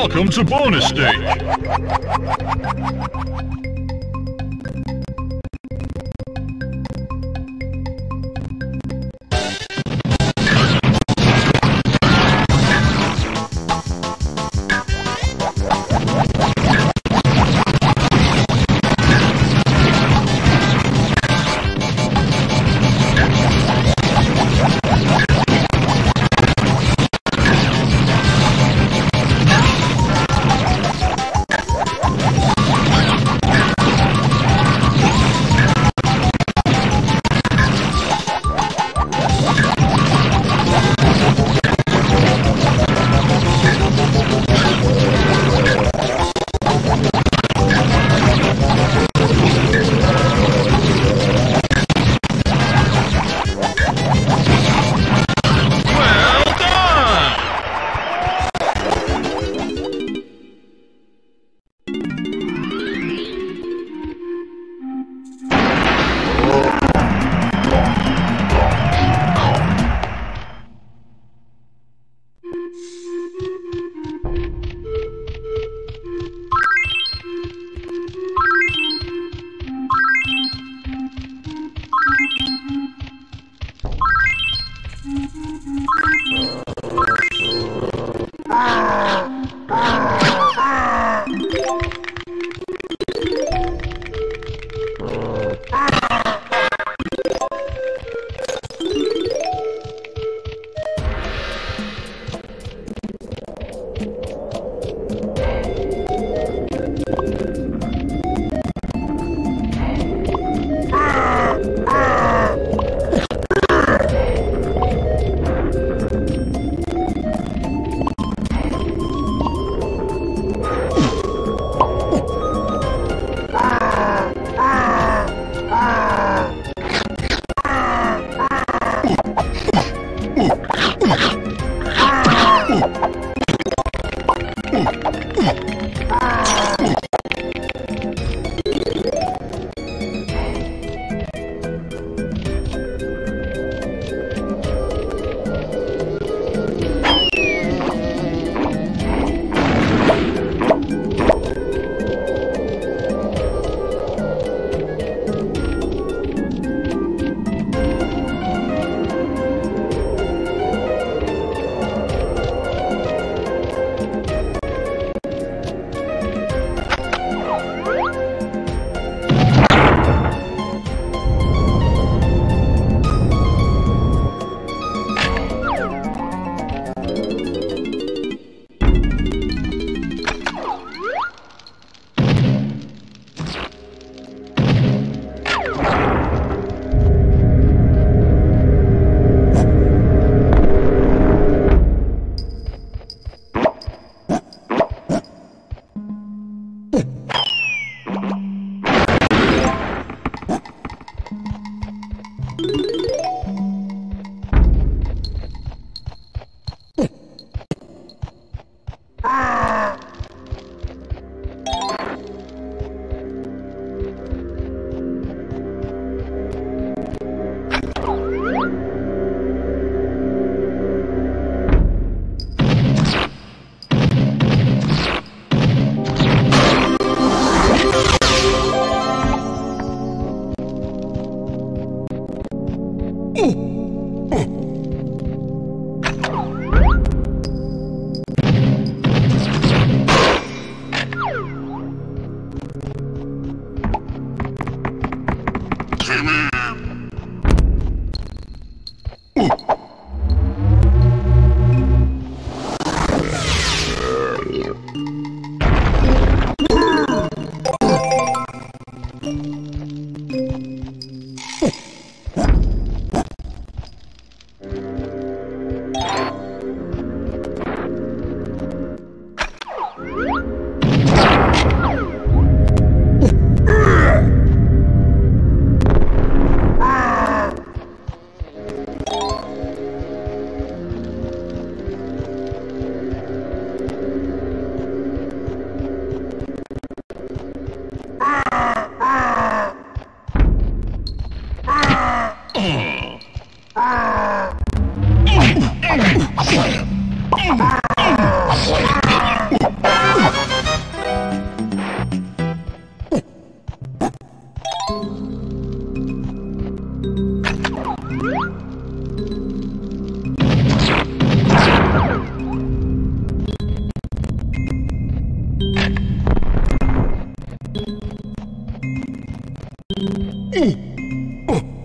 Welcome to bonus stage.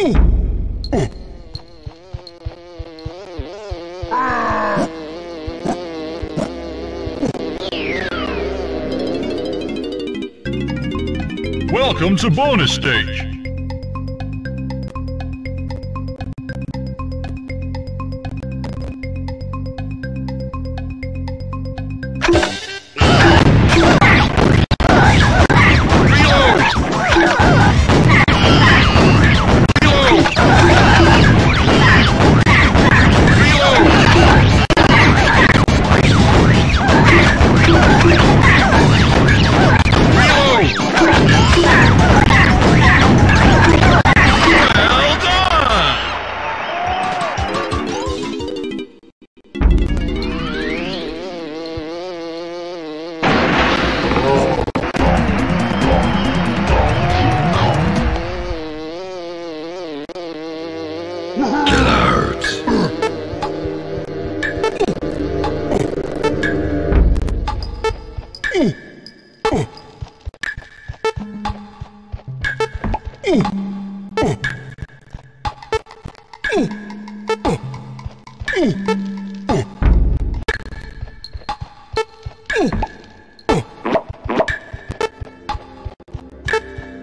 Ooh! Welcome to bonus stage.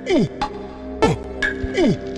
Oh! Oh! Oh!